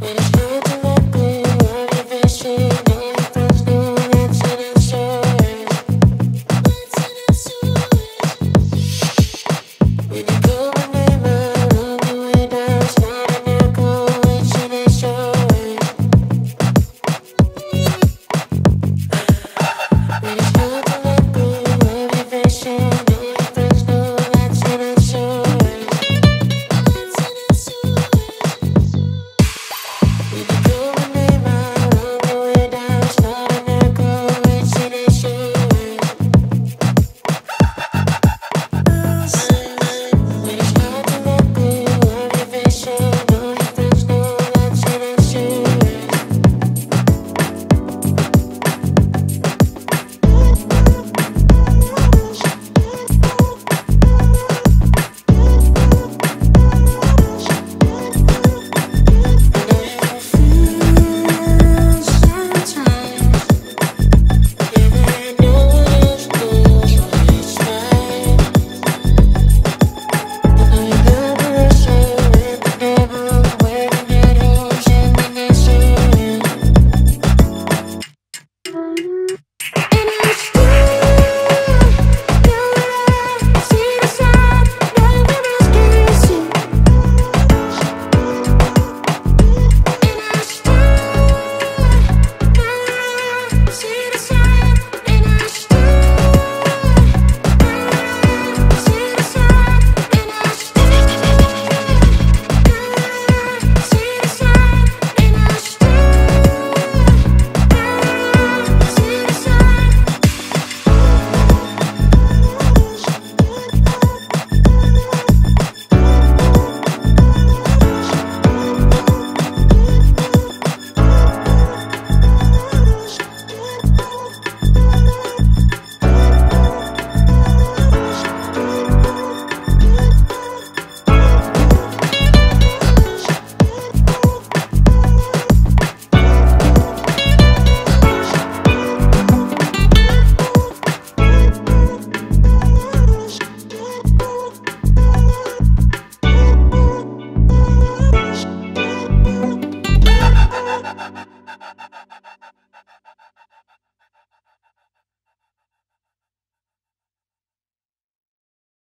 When it's